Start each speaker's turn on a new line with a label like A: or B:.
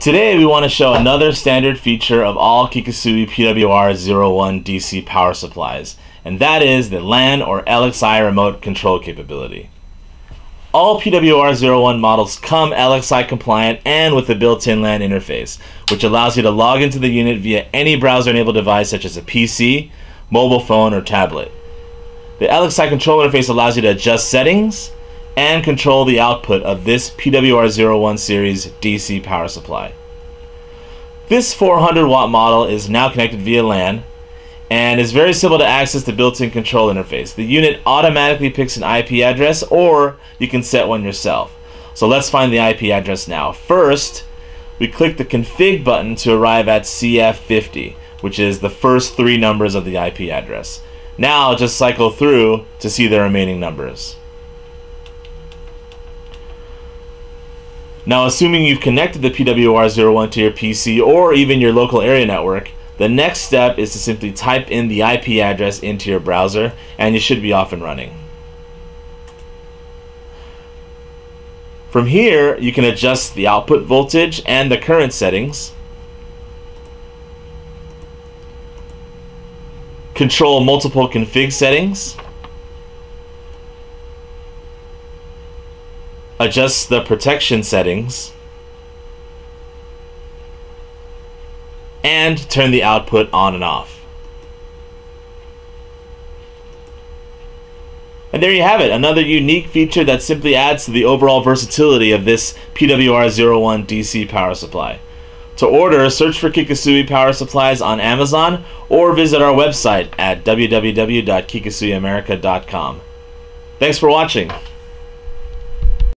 A: Today we want to show another standard feature of all Kikusui PWR01 DC power supplies, and that is the LAN or LXI remote control capability. All PWR01 models come LXI compliant and with a built-in LAN interface, which allows you to log into the unit via any browser-enabled device such as a PC, mobile phone, or tablet. The LXI control interface allows you to adjust settings and control the output of this PWR01 series DC power supply. This 400 watt model is now connected via LAN and is very simple to access the built-in control interface. The unit automatically picks an IP address or you can set one yourself. So let's find the IP address now. First, we click the config button to arrive at CF50, which is the first three numbers of the IP address. Now just cycle through to see the remaining numbers. Now assuming you've connected the PWR01 to your PC or even your local area network, the next step is to simply type in the IP address into your browser and you should be off and running. From here, you can adjust the output voltage and the current settings. control multiple config settings, adjust the protection settings, and turn the output on and off. And there you have it, another unique feature that simply adds to the overall versatility of this PWR01 DC power supply. To order, search for Kikusui power supplies on Amazon or visit our website at www.kikusuiamerica.com. Thanks for watching.